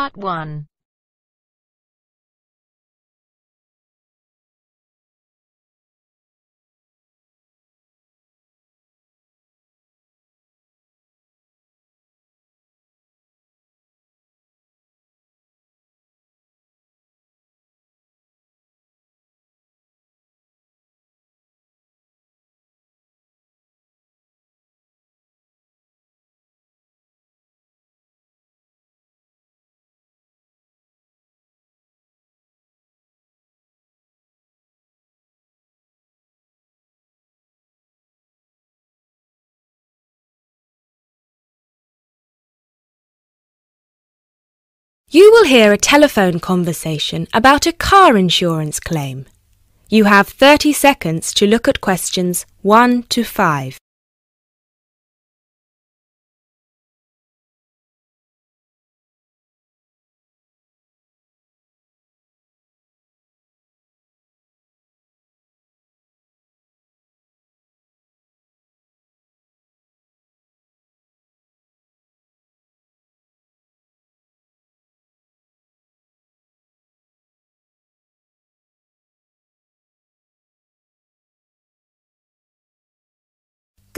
Part 1 You will hear a telephone conversation about a car insurance claim. You have 30 seconds to look at questions 1 to 5.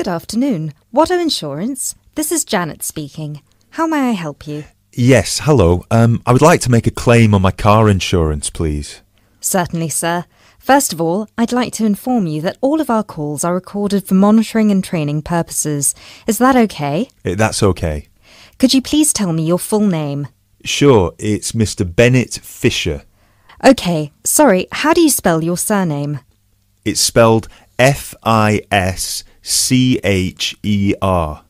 Good afternoon. Watto Insurance. This is Janet speaking. How may I help you? Yes, hello. Um, I would like to make a claim on my car insurance, please. Certainly, sir. First of all, I'd like to inform you that all of our calls are recorded for monitoring and training purposes. Is that okay? Eh, That's okay. Could you please tell me your full name? Sure, it's Mr. Bennett Fisher. Okay, sorry, how do you spell your surname? It's spelled F I S C H E R.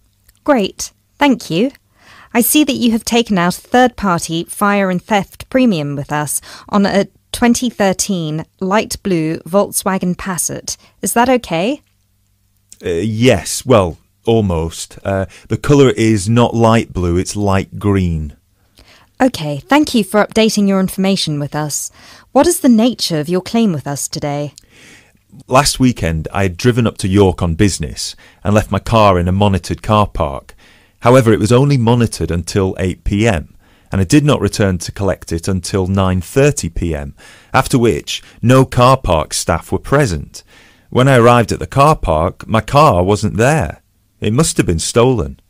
Great, thank you. I see that you have taken out a third party fire and theft premium with us on a 2013 light blue Volkswagen Passat. Is that okay? Uh, yes, well, almost. Uh, the colour is not light blue, it's light green. Okay, thank you for updating your information with us. What is the nature of your claim with us today? Last weekend, I had driven up to York on business and left my car in a monitored car park. However, it was only monitored until 8 pm, and I did not return to collect it until 9:30 pm, after which no car park staff were present. When I arrived at the car park, my car wasn't there. It must have been stolen.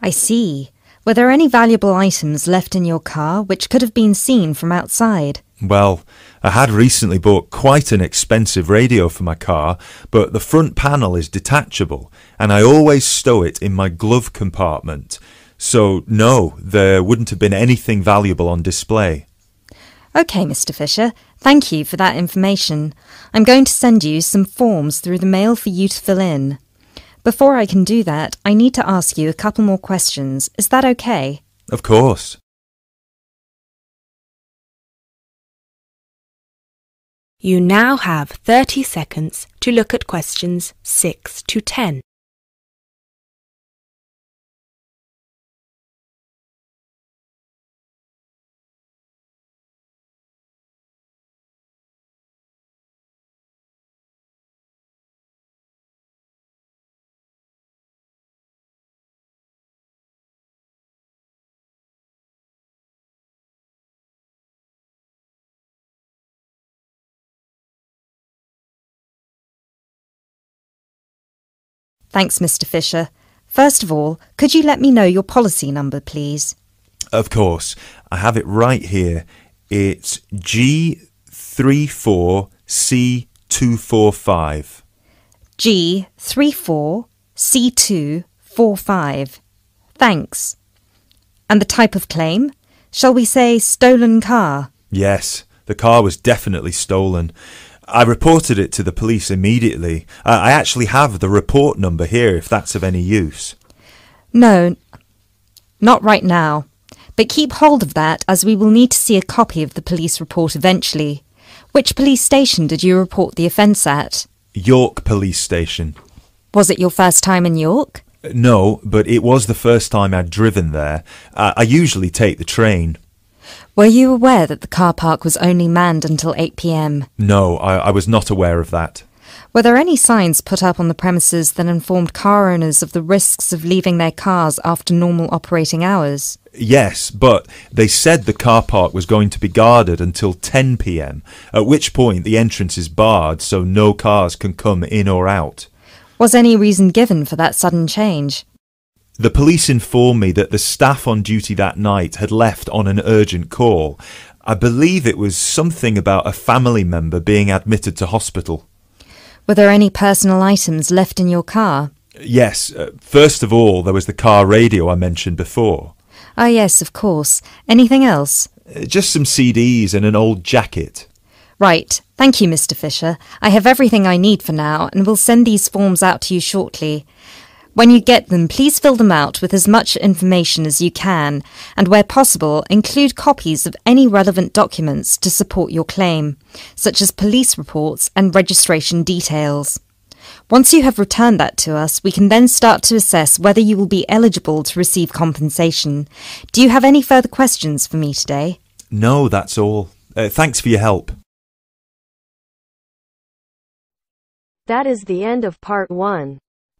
I see. Were there any valuable items left in your car which could have been seen from outside? Well, I had recently bought quite an expensive radio for my car, but the front panel is detachable, and I always stow it in my glove compartment. So, no, there wouldn't have been anything valuable on display. Okay, Mr. Fisher. Thank you for that information. I'm going to send you some forms through the mail for you to fill in. Before I can do that, I need to ask you a couple more questions. Is that okay? Of course. You now have 30 seconds to look at questions 6 to 10. Thanks, Mr. Fisher. First of all, could you let me know your policy number, please? Of course. I have it right here. It's G34C245. G34C245. Thanks. And the type of claim? Shall we say stolen car? Yes, the car was definitely stolen. I reported it to the police immediately. Uh, I actually have the report number here if that's of any use. No, not right now. But keep hold of that as we will need to see a copy of the police report eventually. Which police station did you report the offence at? York Police Station. Was it your first time in York? No, but it was the first time I'd driven there. Uh, I usually take the train. Were you aware that the car park was only manned until 8 pm? No, I, I was not aware of that. Were there any signs put up on the premises that informed car owners of the risks of leaving their cars after normal operating hours? Yes, but they said the car park was going to be guarded until 10 pm, at which point the entrance is barred so no cars can come in or out. Was any reason given for that sudden change? The police informed me that the staff on duty that night had left on an urgent call. I believe it was something about a family member being admitted to hospital. Were there any personal items left in your car? Yes, uh, first of all, there was the car radio I mentioned before. Ah, yes, of course. Anything else? Uh, Just some CDs and an old jacket. Right. Thank you, Mr. Fisher. I have everything I need for now and will send these forms out to you shortly. When you get them, please fill them out with as much information as you can, and where possible, include copies of any relevant documents to support your claim, such as police reports and registration details. Once you have returned that to us, we can then start to assess whether you will be eligible to receive compensation. Do you have any further questions for me today? No, that's all. Uh, thanks for your help. That is the end of part one.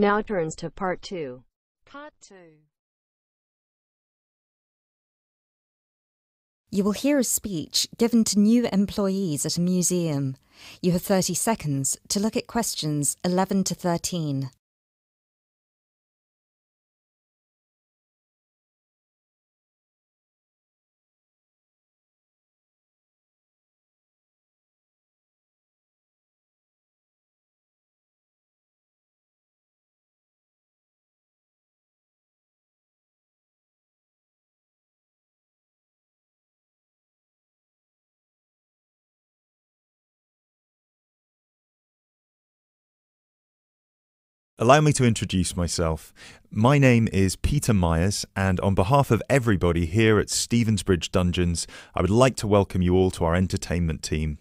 Now turns to part two. Part two. You will hear a speech given to new employees at a museum. You have 30 seconds to look at questions 11 to 13. Allow me to introduce myself. My name is Peter Myers, and on behalf of everybody here at Stevensbridge Dungeons, I would like to welcome you all to our entertainment team.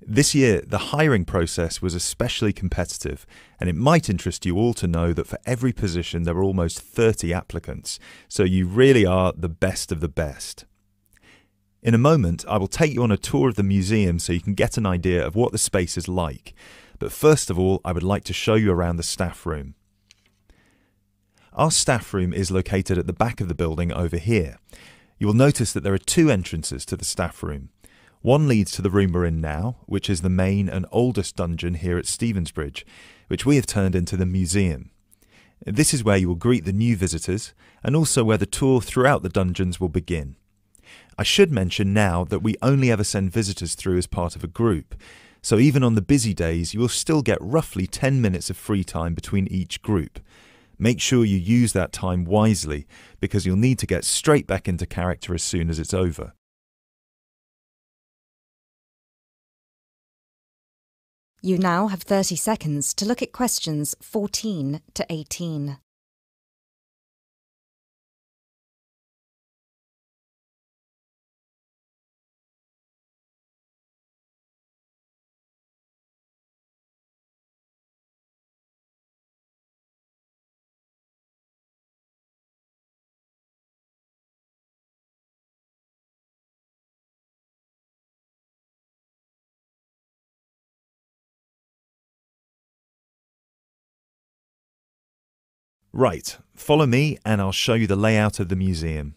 This year, the hiring process was especially competitive, and it might interest you all to know that for every position there were almost 30 applicants, so you really are the best of the best. In a moment, I will take you on a tour of the museum so you can get an idea of what the space is like. But first of all, I would like to show you around the staff room. Our staff room is located at the back of the building over here. You will notice that there are two entrances to the staff room. One leads to the room we're in now, which is the main and oldest dungeon here at Stevensbridge, which we have turned into the museum. This is where you will greet the new visitors, and also where the tour throughout the dungeons will begin. I should mention now that we only ever send visitors through as part of a group, so even on the busy days, you will still get roughly 10 minutes of free time between each group. Make sure you use that time wisely because you'll need to get straight back into character as soon as it's over. You now have 30 seconds to look at questions 14 to 18. Right, follow me and I'll show you the layout of the museum.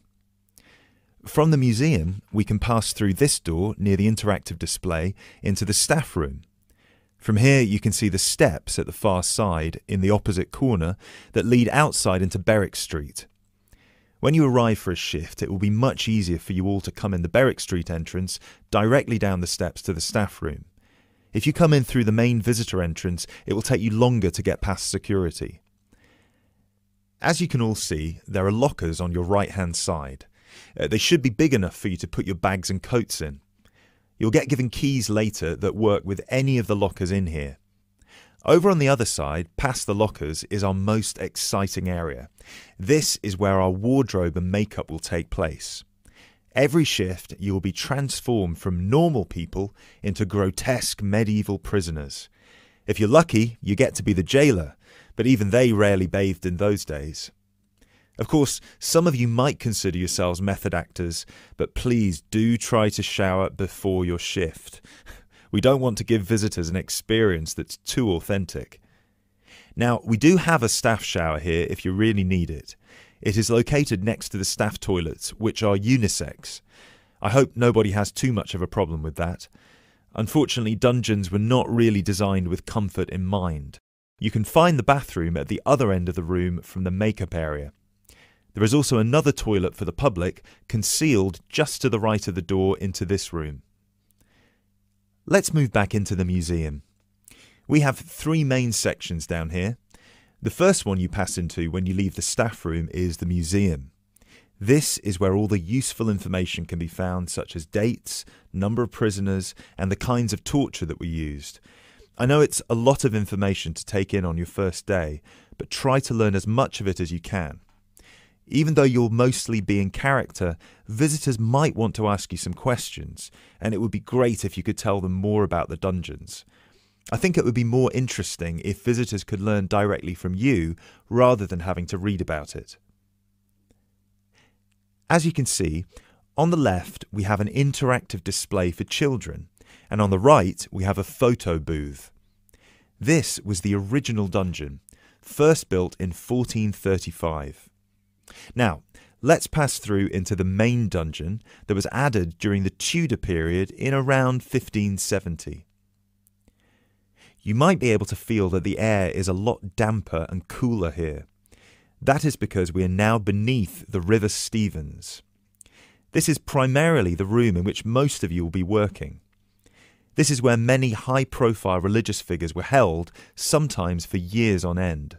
From the museum, we can pass through this door near the interactive display into the staff room. From here, you can see the steps at the far side in the opposite corner that lead outside into Berwick Street. When you arrive for a shift, it will be much easier for you all to come in the Berwick Street entrance directly down the steps to the staff room. If you come in through the main visitor entrance, it will take you longer to get past security. As you can all see, there are lockers on your right hand side. Uh, they should be big enough for you to put your bags and coats in. You'll get given keys later that work with any of the lockers in here. Over on the other side, past the lockers, is our most exciting area. This is where our wardrobe and makeup will take place. Every shift, you will be transformed from normal people into grotesque medieval prisoners. If you're lucky, you get to be the jailer, but even they rarely bathed in those days. Of course, some of you might consider yourselves method actors, but please do try to shower before your shift. We don't want to give visitors an experience that's too authentic. Now, we do have a staff shower here if you really need it. It is located next to the staff toilets, which are unisex. I hope nobody has too much of a problem with that. Unfortunately, dungeons were not really designed with comfort in mind. You can find the bathroom at the other end of the room from the makeup area. There is also another toilet for the public, concealed just to the right of the door into this room. Let's move back into the museum. We have three main sections down here. The first one you pass into when you leave the staff room is the museum. This is where all the useful information can be found, such as dates, number of prisoners, and the kinds of torture that were used. I know it's a lot of information to take in on your first day, but try to learn as much of it as you can. Even though you'll mostly be in character, visitors might want to ask you some questions, and it would be great if you could tell them more about the dungeons. I think it would be more interesting if visitors could learn directly from you rather than having to read about it. As you can see, on the left we have an interactive display for children, and on the right we have a photo booth. This was the original dungeon, first built in 1435. Now, let's pass through into the main dungeon that was added during the Tudor period in around 1570. You might be able to feel that the air is a lot damper and cooler here. That is because we are now beneath the River Stevens. This is primarily the room in which most of you will be working. This is where many high profile religious figures were held, sometimes for years on end.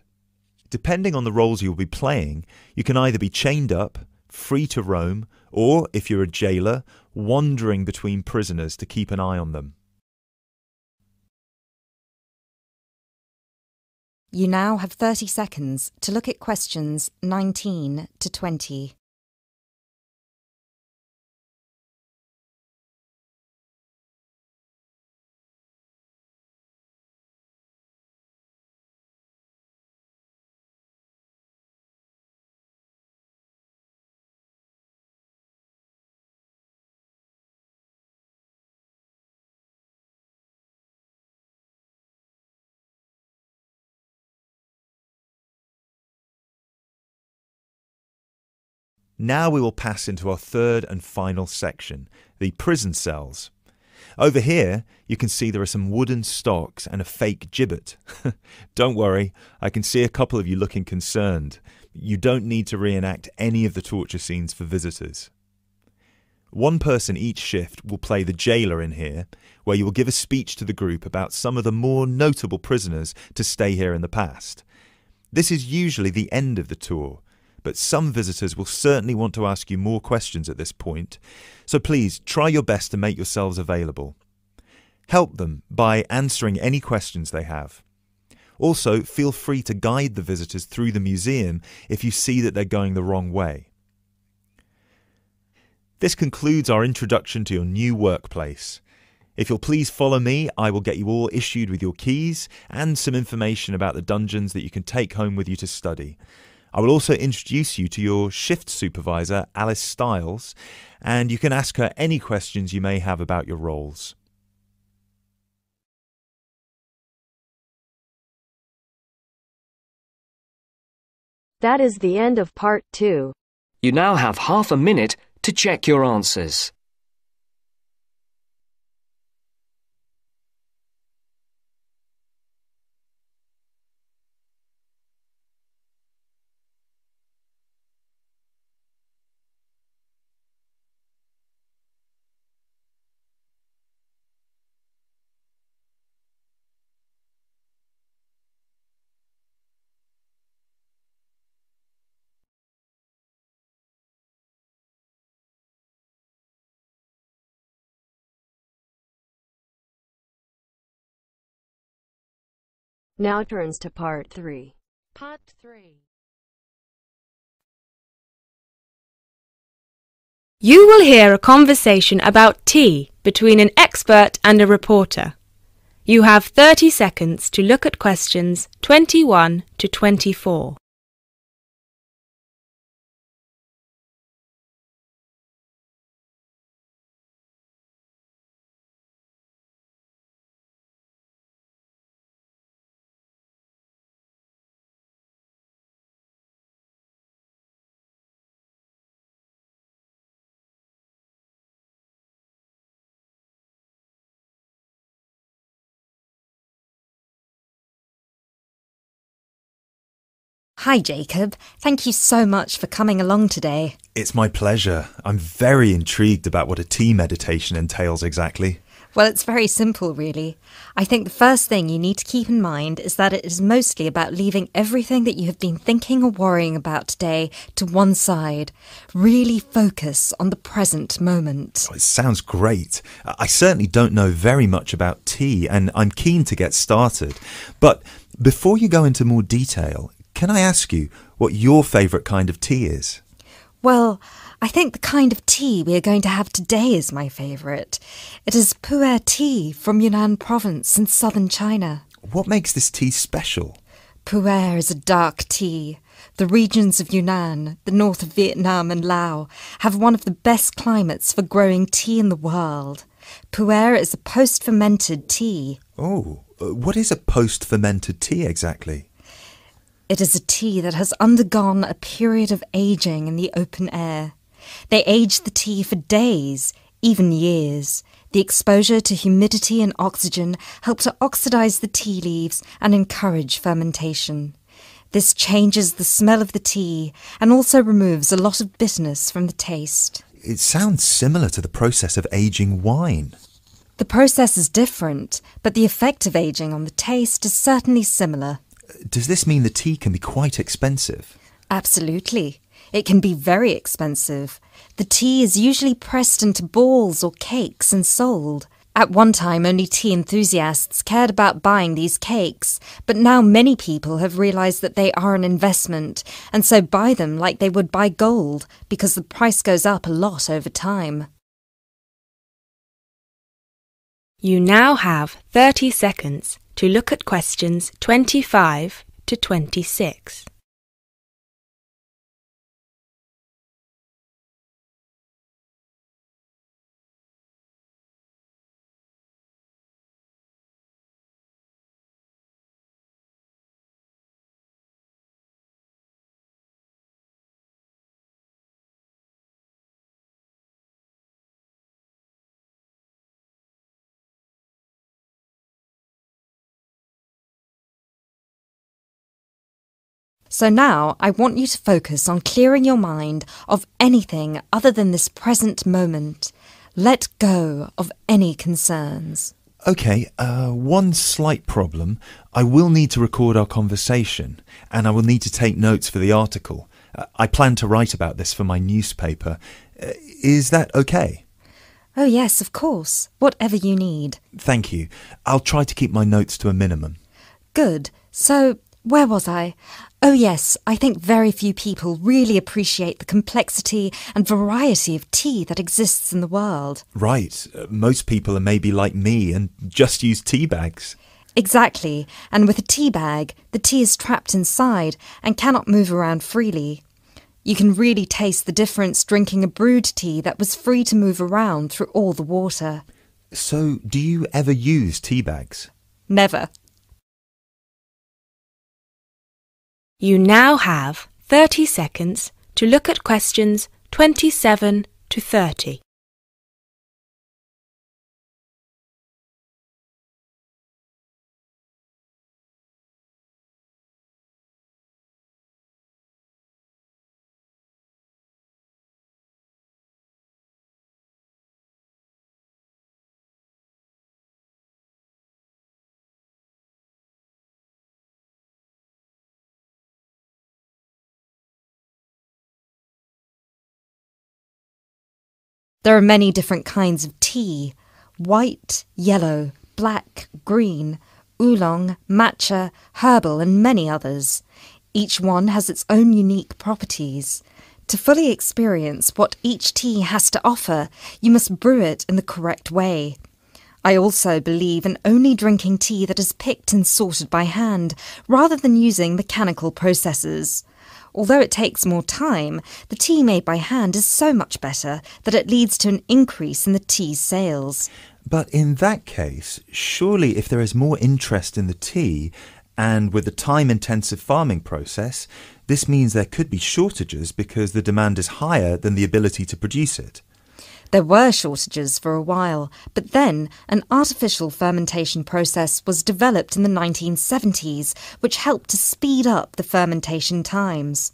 Depending on the roles you'll be playing, you can either be chained up, free to roam, or, if you're a jailer, wandering between prisoners to keep an eye on them. You now have 30 seconds to look at questions 19 to 20. Now we will pass into our third and final section, the prison cells. Over here, you can see there are some wooden stocks and a fake gibbet. don't worry, I can see a couple of you looking concerned. You don't need to reenact any of the torture scenes for visitors. One person each shift will play the jailer in here, where you will give a speech to the group about some of the more notable prisoners to stay here in the past. This is usually the end of the tour, but some visitors will certainly want to ask you more questions at this point, so please try your best to make yourselves available. Help them by answering any questions they have. Also, feel free to guide the visitors through the museum if you see that they're going the wrong way. This concludes our introduction to your new workplace. If you'll please follow me, I will get you all issued with your keys and some information about the dungeons that you can take home with you to study. I will also introduce you to your shift supervisor, Alice Stiles, and you can ask her any questions you may have about your roles. That is the end of part two. You now have half a minute to check your answers. Now turns to part 3. Part 3. You will hear a conversation about tea between an expert and a reporter. You have 30 seconds to look at questions 21 to 24. Hi, Jacob. Thank you so much for coming along today. It's my pleasure. I'm very intrigued about what a tea meditation entails exactly. Well, it's very simple, really. I think the first thing you need to keep in mind is that it is mostly about leaving everything that you have been thinking or worrying about today to one side. Really focus on the present moment. Oh, it sounds great. I certainly don't know very much about tea and I'm keen to get started. But before you go into more detail, can I ask you what your favourite kind of tea is? Well, I think the kind of tea we are going to have today is my favourite. It is pu'er tea from Yunnan province in southern China. What makes this tea special? Pu'er is a dark tea. The regions of Yunnan, the north of Vietnam and Laos, have one of the best climates for growing tea in the world. Pu'er is a post fermented tea. Oh, uh, what is a post fermented tea exactly? It is a tea that has undergone a period of aging in the open air. They age the tea for days, even years. The exposure to humidity and oxygen help to oxidize the tea leaves and encourage fermentation. This changes the smell of the tea and also removes a lot of bitterness from the taste. It sounds similar to the process of aging wine. The process is different, but the effect of aging on the taste is certainly similar. Does this mean the tea can be quite expensive? Absolutely. It can be very expensive. The tea is usually pressed into balls or cakes and sold. At one time, only tea enthusiasts cared about buying these cakes, but now many people have realized that they are an investment and so buy them like they would buy gold because the price goes up a lot over time. You now have 30 seconds to look at questions 25 to 26. So now I want you to focus on clearing your mind of anything other than this present moment. Let go of any concerns. Okay, uh, one slight problem. I will need to record our conversation, and I will need to take notes for the article. Uh, I plan to write about this for my newspaper. Uh, is that okay? Oh, yes, of course. Whatever you need. Thank you. I'll try to keep my notes to a minimum. Good. So, where was I? Oh, yes, I think very few people really appreciate the complexity and variety of tea that exists in the world. Right. Uh, most people are maybe like me and just use tea bags. Exactly, and with a tea bag, the tea is trapped inside and cannot move around freely. You can really taste the difference drinking a brewed tea that was free to move around through all the water. So, do you ever use tea bags? Never. You now have 30 seconds to look at questions 27 to 30. There are many different kinds of tea white, yellow, black, green, oolong, matcha, herbal, and many others. Each one has its own unique properties. To fully experience what each tea has to offer, you must brew it in the correct way. I also believe in only drinking tea that is picked and sorted by hand, rather than using mechanical processes. Although it takes more time, the tea made by hand is so much better that it leads to an increase in the tea sales. But in that case, surely if there is more interest in the tea, and with the time intensive farming process, this means there could be shortages because the demand is higher than the ability to produce it. There were shortages for a while, but then an artificial fermentation process was developed in the 1970s, which helped to speed up the fermentation times.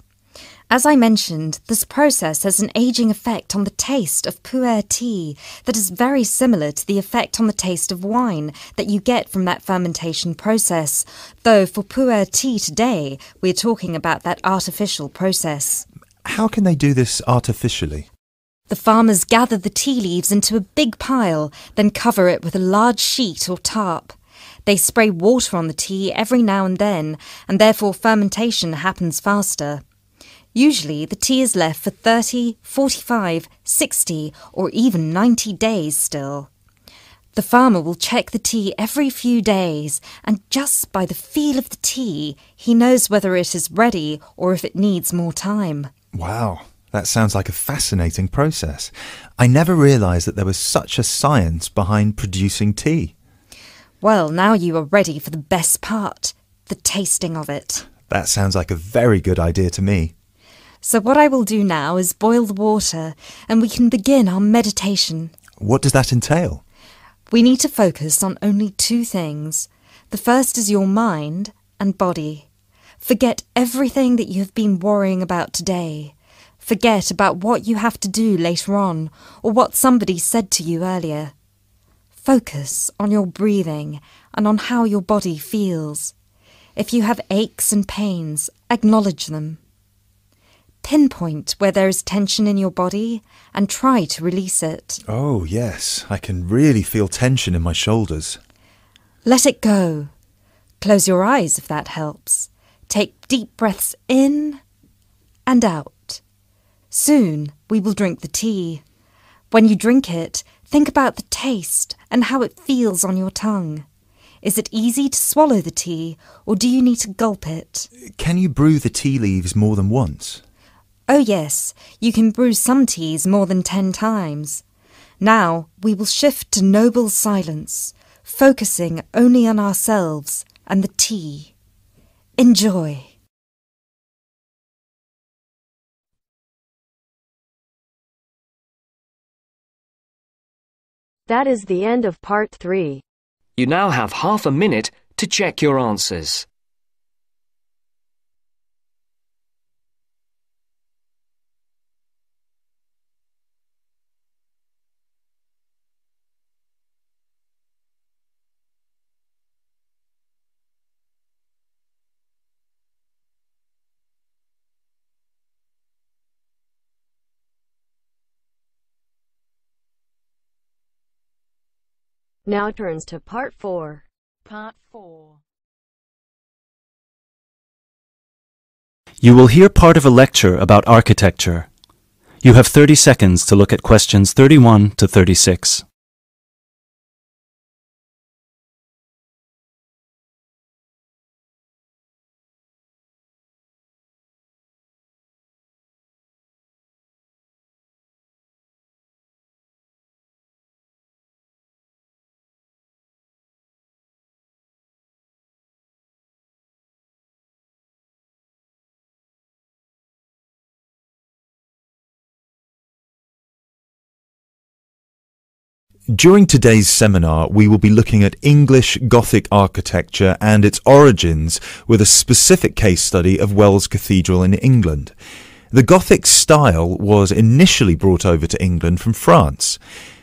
As I mentioned, this process has an aging effect on the taste of pu'er tea that is very similar to the effect on the taste of wine that you get from that fermentation process, though for pu'er tea today, we're talking about that artificial process. How can they do this artificially? The farmers gather the tea leaves into a big pile, then cover it with a large sheet or tarp. They spray water on the tea every now and then, and therefore fermentation happens faster. Usually, the tea is left for 30, 45, 60, or even 90 days still. The farmer will check the tea every few days, and just by the feel of the tea, he knows whether it is ready or if it needs more time. Wow, that sounds like a fascinating process. I never realised that there was such a science behind producing tea. Well, now you are ready for the best part the tasting of it. That sounds like a very good idea to me. So, what I will do now is boil the water and we can begin our meditation. What does that entail? We need to focus on only two things. The first is your mind and body. Forget everything that you have been worrying about today. Forget about what you have to do later on or what somebody said to you earlier. Focus on your breathing and on how your body feels. If you have aches and pains, acknowledge them. Pinpoint where there is tension in your body and try to release it. Oh, yes, I can really feel tension in my shoulders. Let it go. Close your eyes if that helps. Take deep breaths in and out. Soon we will drink the tea. When you drink it, think about the taste and how it feels on your tongue. Is it easy to swallow the tea, or do you need to gulp it? Can you brew the tea leaves more than once? Oh, yes, you can brew some teas more than ten times. Now we will shift to noble silence, focusing only on ourselves and the tea. Enjoy. That is the end of part 3. You now have half a minute to check your answers. Now turns to part 4. Part 4. You will hear part of a lecture about architecture. You have 30 seconds to look at questions 31 to 36. During today's seminar, we will be looking at English Gothic architecture and its origins with a specific case study of Wells Cathedral in England. The Gothic style was initially brought over to England from France.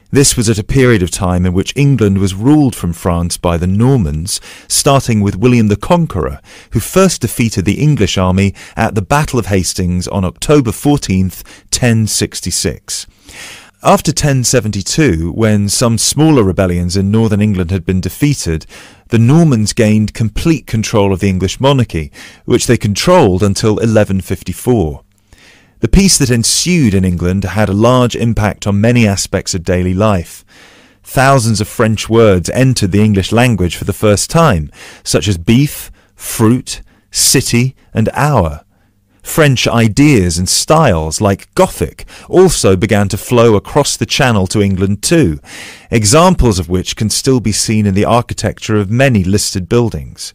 This was at a period of time in which England was ruled from France by the Normans, starting with William the Conqueror, who first defeated the English army at the Battle of Hastings on October 14th, 1066. After 1072, when some smaller rebellions in northern England had been defeated, the Normans gained complete control of the English monarchy, which they controlled until 1154. The peace that ensued in England had a large impact on many aspects of daily life. Thousands of French words entered the English language for the first time, such as beef, fruit, city, and hour. French ideas and styles like Gothic also began to flow across the Channel to England too, examples of which can still be seen in the architecture of many listed buildings.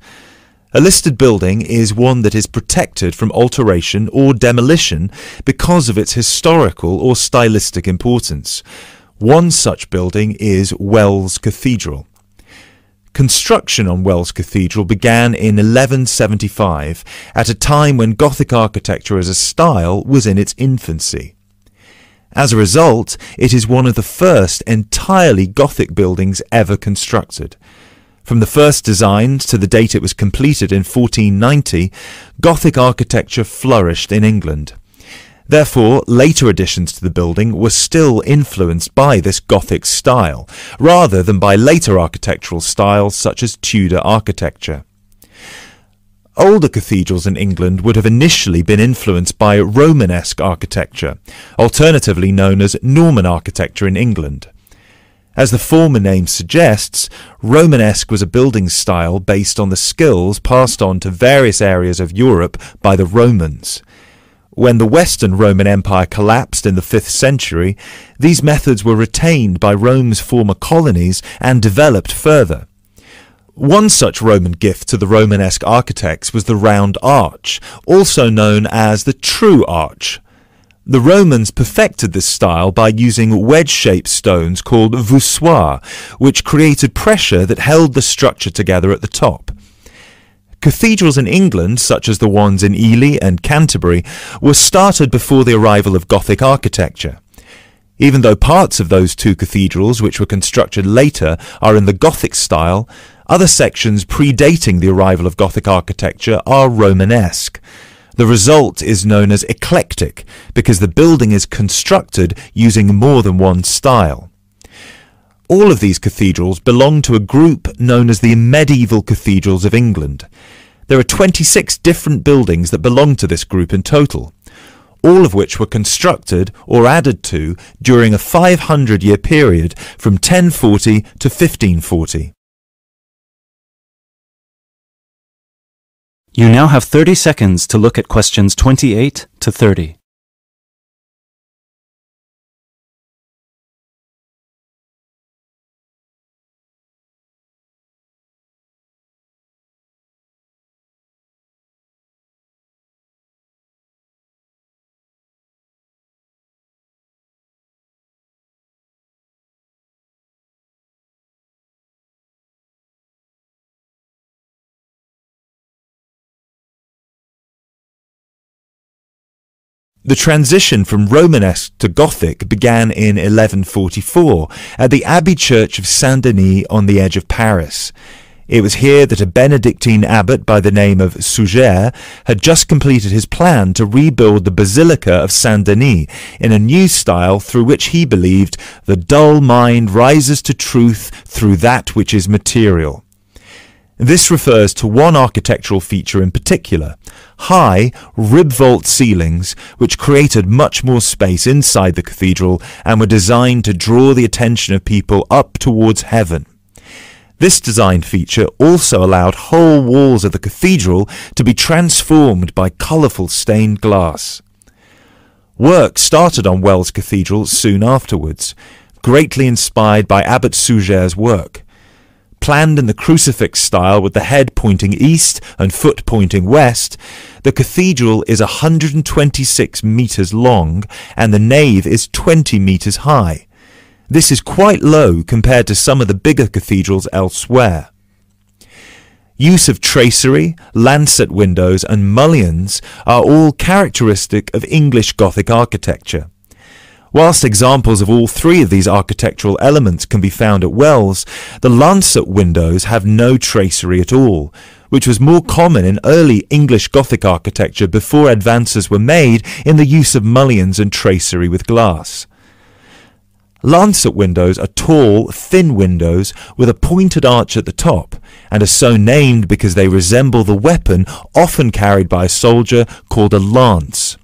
A listed building is one that is protected from alteration or demolition because of its historical or stylistic importance. One such building is Wells Cathedral. Construction on Wells Cathedral began in 1175 at a time when Gothic architecture as a style was in its infancy. As a result, it is one of the first entirely Gothic buildings ever constructed. From the first designs to the date it was completed in 1490, Gothic architecture flourished in England. Therefore, later additions to the building were still influenced by this Gothic style, rather than by later architectural styles such as Tudor architecture. Older cathedrals in England would have initially been influenced by Romanesque architecture, alternatively known as Norman architecture in England. As the former name suggests, Romanesque was a building style based on the skills passed on to various areas of Europe by the Romans. When the Western Roman Empire collapsed in the 5th century, these methods were retained by Rome's former colonies and developed further. One such Roman gift to the Romanesque architects was the round arch, also known as the true arch. The Romans perfected this style by using wedge-shaped stones called voussoirs, which created pressure that held the structure together at the top. Cathedrals in England, such as the ones in Ely and Canterbury, were started before the arrival of Gothic architecture. Even though parts of those two cathedrals, which were constructed later, are in the Gothic style, other sections predating the arrival of Gothic architecture are Romanesque. The result is known as eclectic because the building is constructed using more than one style. All of these cathedrals belong to a group known as the Medieval Cathedrals of England. There are 26 different buildings that belong to this group in total, all of which were constructed or added to during a 500 year period from 1040 to 1540. You now have 30 seconds to look at questions 28 to 30. The transition from Romanesque to Gothic began in 1144 at the Abbey Church of Saint Denis on the edge of Paris. It was here that a Benedictine abbot by the name of Suger had just completed his plan to rebuild the Basilica of Saint Denis in a new style through which he believed the dull mind rises to truth through that which is material. This refers to one architectural feature in particular, high rib vault ceilings which created much more space inside the cathedral and were designed to draw the attention of people up towards heaven. This design feature also allowed whole walls of the cathedral to be transformed by colourful stained glass. Work started on Wells Cathedral soon afterwards, greatly inspired by Abbot Suger's work planned in the crucifix style with the head pointing east and foot pointing west, the cathedral is 126 metres long and the nave is 20 metres high. This is quite low compared to some of the bigger cathedrals elsewhere. Use of tracery, lancet windows and mullions are all characteristic of English Gothic architecture. Whilst examples of all three of these architectural elements can be found at Wells, the lancet windows have no tracery at all, which was more common in early English Gothic architecture before advances were made in the use of mullions and tracery with glass. Lancet windows are tall, thin windows with a pointed arch at the top and are so named because they resemble the weapon often carried by a soldier called a lance.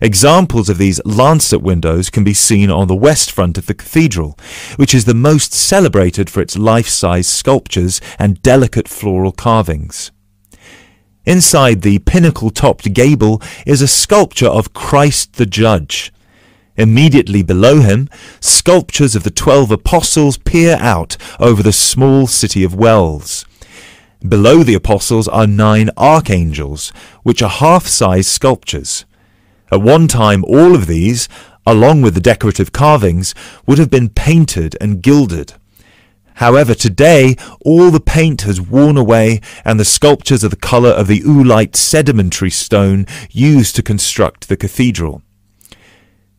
Examples of these lancet windows can be seen on the west front of the cathedral, which is the most celebrated for its life-size sculptures and delicate floral carvings. Inside the pinnacle-topped gable is a sculpture of Christ the Judge. Immediately below him, sculptures of the twelve apostles peer out over the small city of Wells. Below the apostles are nine archangels, which are half-size sculptures. At one time, all of these, along with the decorative carvings, would have been painted and gilded. However, today, all the paint has worn away and the sculptures are the colour of the oolite sedimentary stone used to construct the cathedral.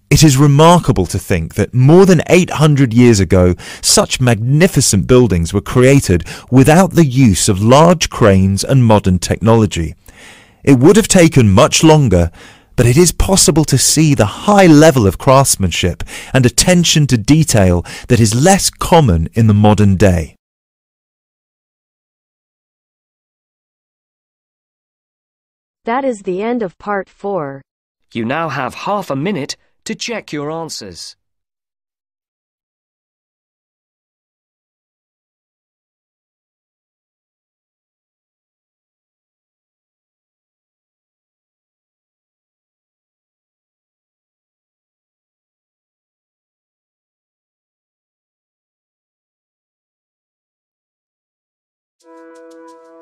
It is remarkable to think that more than 800 years ago, such magnificent buildings were created without the use of large cranes and modern technology. It would have taken much longer, but it is possible to see the high level of craftsmanship and attention to detail that is less common in the modern day. That is the end of part 4. You now have half a minute to check your answers. Música